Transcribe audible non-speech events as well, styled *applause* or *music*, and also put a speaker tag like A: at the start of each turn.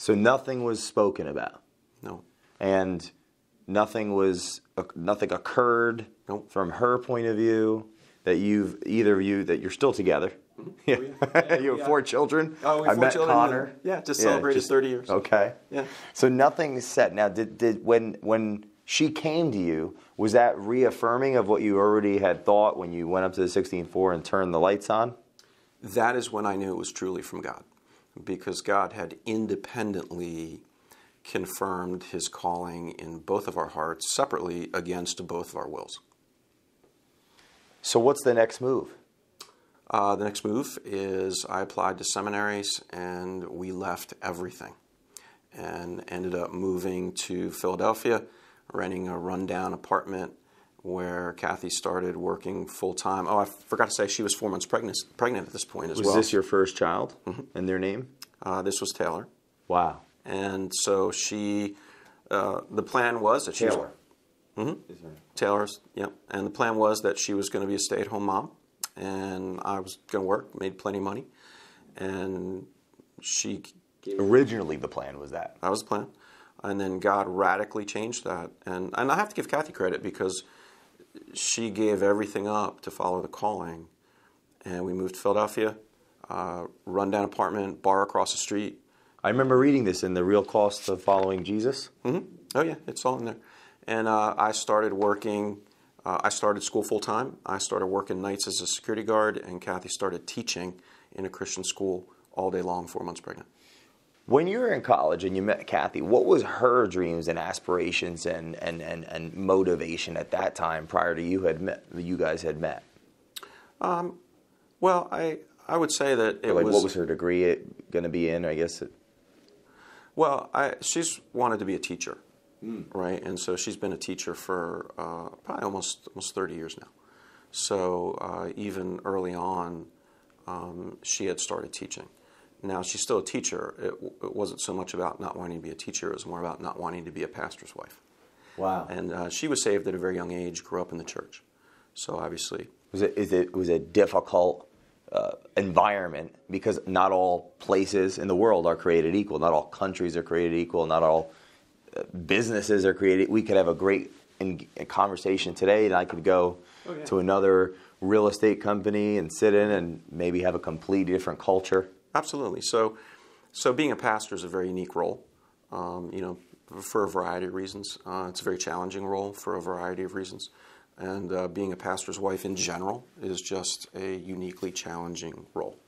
A: So nothing was spoken about,
B: No.
A: and nothing was uh, nothing occurred
B: Nope.
A: from her point of view that you've either of you that you're still together. Mm-hmm. Yeah. *laughs* you have four children.
B: Oh, we
A: I
B: have four
A: met
B: children,
A: Connor.
B: yeah, just celebrated 30 years.
A: Okay.
B: Yeah.
A: So nothing's set now. Did did when when she came to you, was that reaffirming of what you already had thought when you went up to the 16.4 and turned the lights on?
B: That is when I knew it was truly from God, because God had independently confirmed His calling in both of our hearts separately against both of our wills.
A: So what's the next move?
B: Uh, the next move is I applied to seminaries and we left everything and ended up moving to Philadelphia, renting a rundown apartment where Kathy started working full time. Oh, I forgot to say she was four months pregnant, pregnant at this point as
A: Was
B: well.
A: this your first child and their name?
B: uh, this was Taylor.
A: Wow.
B: And so she, uh, the plan was that she was
A: Mm-hmm.
B: Taylor's, yep. And the plan was that she was going to be a stay at home mom, and I was going to work, made plenty of money, and she,
A: Originally, the plan was that.
B: that was the plan. And then God radically changed that. And, and I have to give Kathy credit because she gave everything up to follow the calling. And we moved to Philadelphia, uh, rundown apartment, bar across the street.
A: I remember reading this in the Real Cost of Following Jesus.
B: hmm Oh yeah, it's all in there. And uh, I started working. Uh, I started school full time. I started working nights as a security guard, and Kathy started teaching in a Christian school all day long, four months pregnant.
A: When you were in college and you met Kathy, what was her dreams and aspirations and, and, and, and motivation at that time prior to you had met you guys had met?
B: Well, I I would say that it
A: like
B: was,
A: what was her degree going to be in? I guess it,
B: well. I she's wanted to be a teacher, right? And so she's been a teacher for uh, probably almost almost thirty years now. So uh, even early on, um, she had started teaching. Now she's still a teacher. It, it wasn't so much about not wanting to be a teacher; it was more about not wanting to be a pastor's wife.
A: wow.
B: And uh, she was saved at a very young age, grew up in the church. So obviously,
A: Was it is it was a difficult uh, environment because not all places in the world are created equal. Not all countries are created equal. Not all uh, businesses are created. We could have a great in, a conversation today, and I could go
B: Oh, yeah.
A: to another real estate company and sit in and maybe have a completely different culture.
B: Absolutely. So, so being a pastor is a very unique role. Um, you know, for a variety of reasons. Uh, it's a very challenging role for a variety of reasons, and uh, being a pastor's wife in general is just a uniquely challenging role.